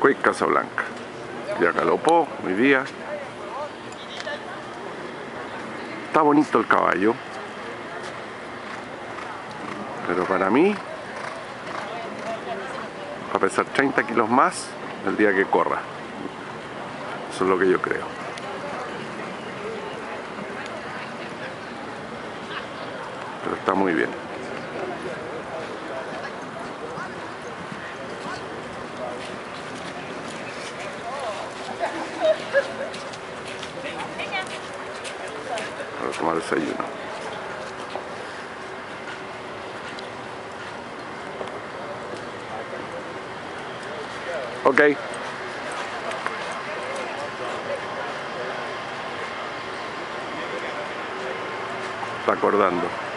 Quick Casablanca. Ya galopó hoy día. Está bonito el caballo. Pero para mí va a pesar 30 kilos más el día que corra. Eso es lo que yo creo. Pero está muy bien. Para tomar desayuno. Ok. Está acordando.